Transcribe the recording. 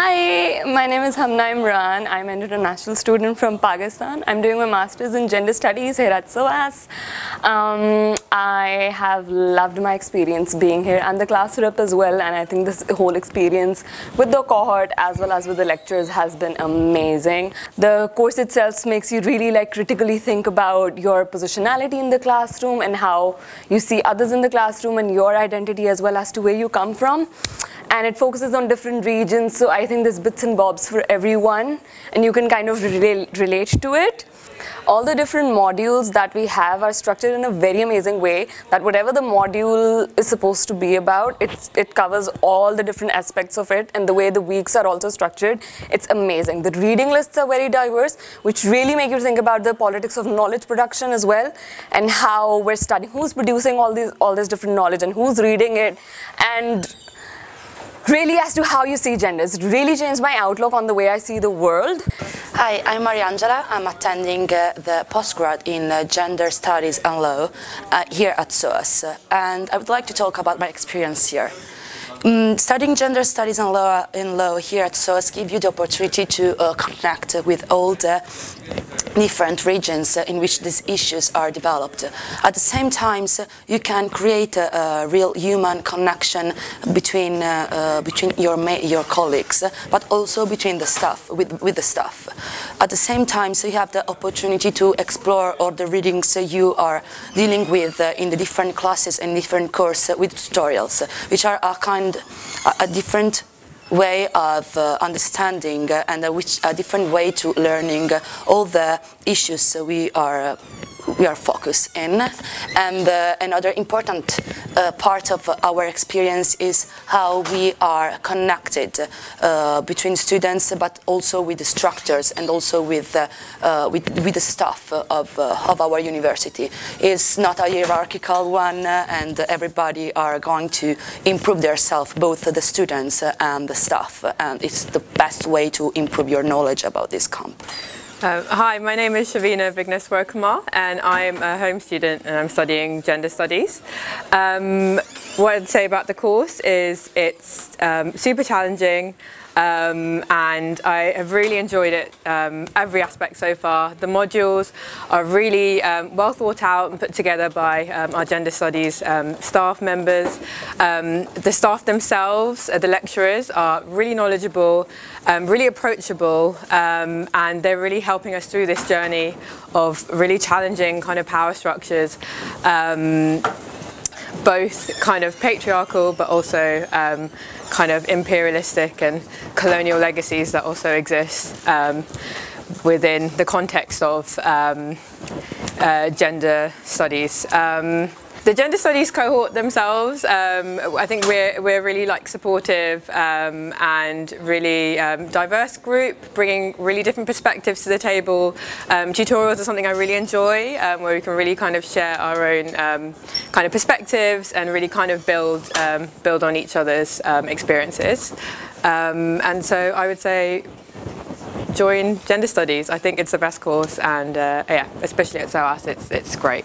Hi, my name is Hamna Imran. I'm an international student from Pakistan. I'm doing my master's in gender studies here at SOAS. Um, I have loved my experience being here and the class rep as well and I think this whole experience with the cohort as well as with the lectures has been amazing. The course itself makes you really like critically think about your positionality in the classroom and how you see others in the classroom and your identity as well as to where you come from and it focuses on different regions. So I think there's bits and bobs for everyone and you can kind of relate to it. All the different modules that we have are structured in a very amazing way that whatever the module is supposed to be about, it covers all the different aspects of it and the way the weeks are also structured, it's amazing. The reading lists are very diverse, which really make you think about the politics of knowledge production as well and how we're studying, who's producing all, these, all this different knowledge and who's reading it and really as to how you see genders. It really changed my outlook on the way I see the world. Hi, I'm Mariangela. I'm attending uh, the postgrad in uh, Gender Studies and Law uh, here at SOAS. And I would like to talk about my experience here. Mm, studying gender studies and law, in law here at SOAS gives you the opportunity to uh, connect with all the different regions in which these issues are developed. At the same time, you can create a, a real human connection between uh, uh, between your your colleagues, but also between the staff with with the staff. At the same time, so you have the opportunity to explore all the readings you are dealing with uh, in the different classes and different courses with tutorials, which are kind a different way of uh, understanding uh, and a, which, a different way to learning uh, all the issues we are we are focused in. And uh, another important uh, part of our experience is how we are connected uh, between students, but also with the structures and also with, with, with, the staff of, of our university. It's not a hierarchical one and everybody are going to improve themselves, both the students and the staff. And it's the best way to improve your knowledge about this camp. Uh, hi, my name is Shavina Vigneswar and I'm a home student and I'm studying gender studies. Um, what I'd say about the course is it's um, super challenging um, and I have really enjoyed it, um, every aspect so far. The modules are really um, well thought out and put together by um, our gender studies um, staff members. The staff themselves, uh, the lecturers, are really knowledgeable, really approachable, and they're really helping us through this journey of really challenging kind of power structures both kind of patriarchal but also um, kind of imperialistic and colonial legacies that also exist um, within the context of um, uh, gender studies. The gender studies cohort themselves, um, I think we're, we're really like supportive um, and really um, diverse group, bringing really different perspectives to the table. Um, tutorials are something I really enjoy, um, where we can really kind of share our own um, kind of perspectives and really kind of build, build on each other's experiences. and so I would say join gender studies. I think it's the best course and uh, yeah, especially at SOAS, it's, it's great.